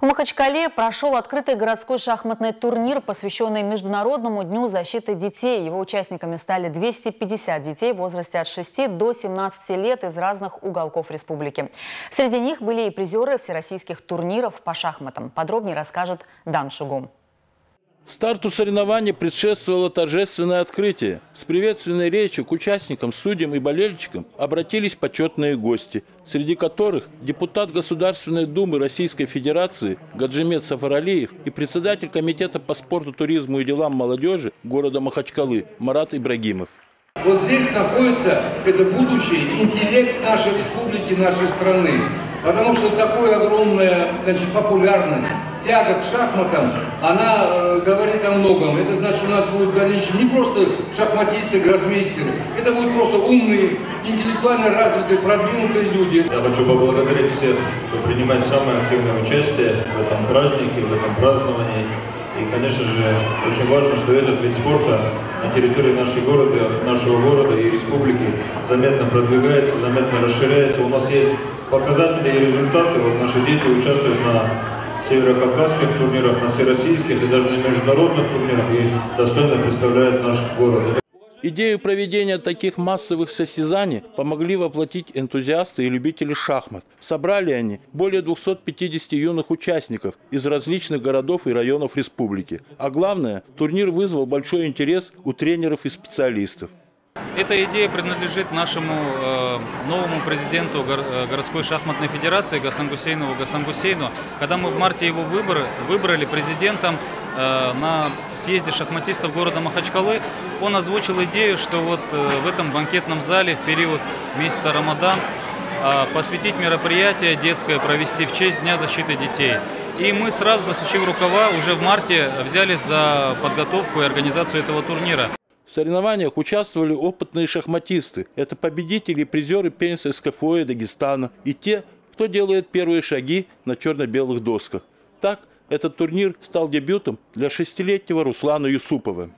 В Махачкале прошел открытый городской шахматный турнир, посвященный Международному дню защиты детей. Его участниками стали 250 детей в возрасте от 6 до 17 лет из разных уголков республики. Среди них были и призеры всероссийских турниров по шахматам. Подробнее расскажет Дан Шугум. Старту соревнований предшествовало торжественное открытие. С приветственной речью к участникам, судьям и болельщикам обратились почетные гости, среди которых депутат Государственной Думы Российской Федерации Гаджимет Сафаралиев и председатель Комитета по спорту, туризму и делам молодежи города Махачкалы Марат Ибрагимов. Вот здесь находится это будущий интеллект нашей республики, нашей страны. Потому что такая огромная значит, популярность, тяга к шахматам, она э, говорит о многом. Это значит, у нас будут в не просто шахматисты, гроссмейстеры, это будут просто умные, интеллектуально развитые, продвинутые люди. Я хочу поблагодарить всех, кто принимает самое активное участие в этом празднике, в этом праздновании. И, конечно же, очень важно, что этот вид спорта на территории нашего города, нашего города и республики заметно продвигается, заметно расширяется. У нас есть показатели и результаты. Вот наши дети участвуют на северокавказских турнирах, на всероссийских и даже на международных турнирах и достойно представляют наш город. Идею проведения таких массовых состязаний помогли воплотить энтузиасты и любители шахмат. Собрали они более 250 юных участников из различных городов и районов республики. А главное, турнир вызвал большой интерес у тренеров и специалистов. Эта идея принадлежит нашему э, новому президенту э, городской шахматной федерации Гасан Гусейнову Гасан Гусейну. Когда мы в марте его выбор, выбрали президентом э, на съезде шахматистов города Махачкалы, он озвучил идею, что вот в этом банкетном зале в период месяца Рамадан посвятить мероприятие детское провести в честь Дня защиты детей. И мы сразу, засучив рукава, уже в марте взялись за подготовку и организацию этого турнира. В соревнованиях участвовали опытные шахматисты. Это победители и призеры Пенса СКФО Дагестана и те, кто делает первые шаги на черно-белых досках. Так, этот турнир стал дебютом для шестилетнего Руслана Юсупова.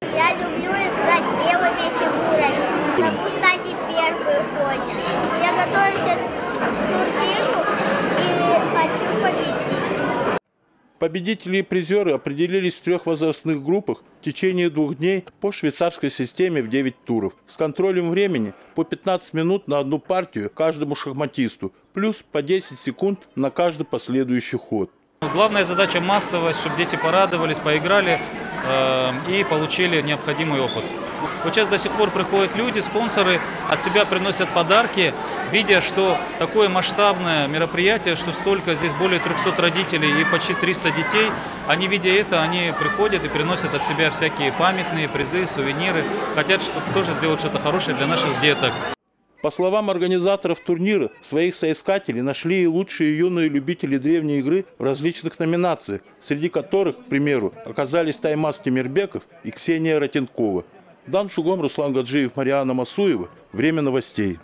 Я люблю играть белыми фигурами, потому что они первые ходят. Я готовлюсь к турниру и хочу победить. Победители и призеры определились в трех возрастных группах в течение двух дней по швейцарской системе в 9 туров с контролем времени по 15 минут на одну партию каждому шахматисту, плюс по 10 секунд на каждый последующий ход. Главная задача массовость, чтобы дети порадовались, поиграли э, и получили необходимый опыт. Вот сейчас до сих пор приходят люди, спонсоры от себя приносят подарки, видя, что такое масштабное мероприятие, что столько, здесь более 300 родителей и почти 300 детей, они, видя это, они приходят и приносят от себя всякие памятные призы, сувениры, хотят что тоже сделать что-то хорошее для наших деток. По словам организаторов турнира, своих соискателей нашли и лучшие юные любители древней игры в различных номинациях, среди которых, к примеру, оказались Таймас Тимирбеков и Ксения Ротенкова. Дан Шугом, Руслан Гаджиев, Мариана Масуева. Время новостей.